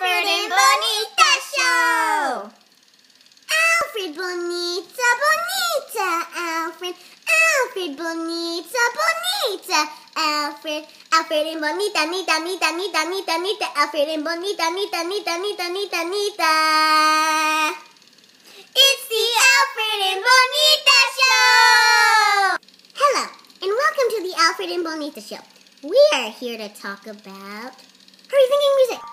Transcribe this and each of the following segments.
Alfrid and Bonita Show! Alfrid Bonita, Bonita, Alfrid, Alfrid Bonita, Bonita, Alfrid, Alfrid and Bonita, Nita, Nita, Nita, Nita, Nita, Alfrid and Bonita, Nita, Nita, Nita, Nita, Nita. It's the Alfrid and Bonita Show! Hello, and welcome to the Alfrid and Bonita Show. We are here to talk about hurry thinking music.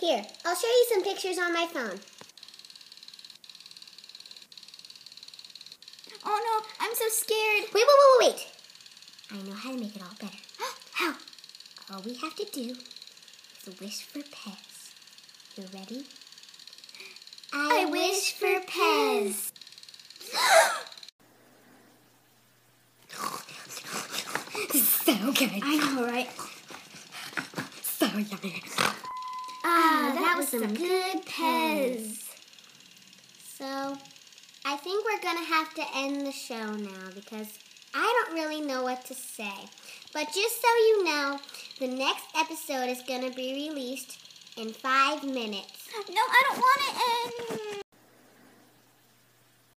Here, I'll show you some pictures on my phone. Oh no, I'm so scared. Wait, wait, wait, wait. I know how to make it all better. How? All we have to do is wish for Pez. You ready? I wish for Pez. so good. I know, right? So yummy. Was some good Pez. So, I think we're going to have to end the show now because I don't really know what to say. But just so you know, the next episode is going to be released in five minutes. No, I don't want to end.